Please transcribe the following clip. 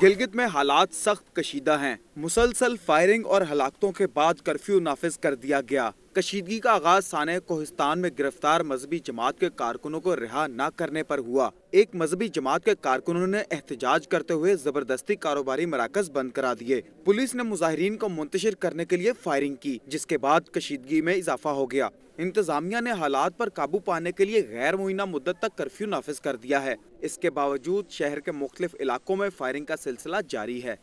गिलगित में हालात सख्त कशीदा हैं। मुसलसल फायरिंग और हलाकतों के बाद कर्फ्यू नाफिज कर दिया गया। कशीदगी का आगाज़ साने कोहिस्तान में गिरफ़्तार मजहबी जमात के कारकुनों को रिहा न करने पर हुआ। एक मजहबी जमात के कारकुनों ने एहतजाज करते हुए ज़बरदस्ती कारोबारी मराकज बंद करा दिए। पुलिस ने मुजाहरीन को मुंतशिर करने के लिए फायरिंग की, जिसके बाद कशीदगी में इजाफा हो गया। इंतजामिया ने हालात पर काबू पाने के लिए गैर मुइना मुद्दत तक कर्फ्यू नाफिज कर दिया है। इसके बावजूद शहर के मुख्तलिफ़ इलाकों में फायरिंग का सिलसिला जारी है।